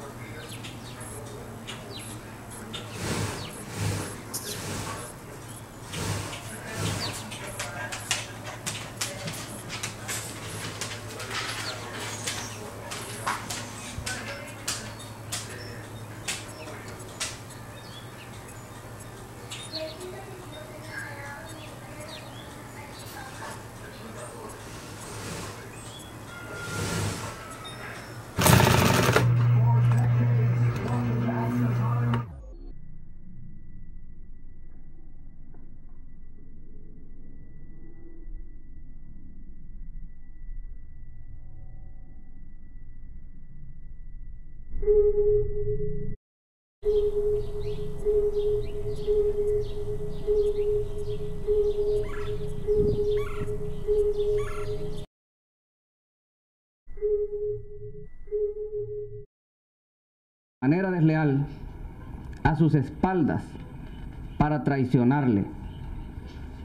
would be manera desleal a sus espaldas para traicionarle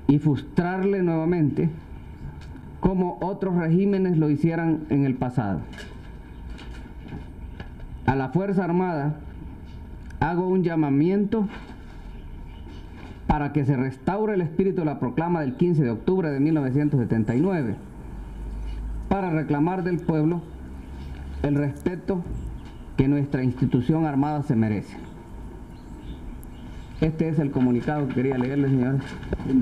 y frustrarle nuevamente como otros regímenes lo hicieran en el pasado. A la Fuerza Armada hago un llamamiento para que se restaure el espíritu de la proclama del 15 de octubre de 1979, para reclamar del pueblo el respeto que nuestra institución armada se merece. Este es el comunicado que quería leerles, señores.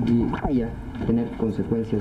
Y vaya tener consecuencias.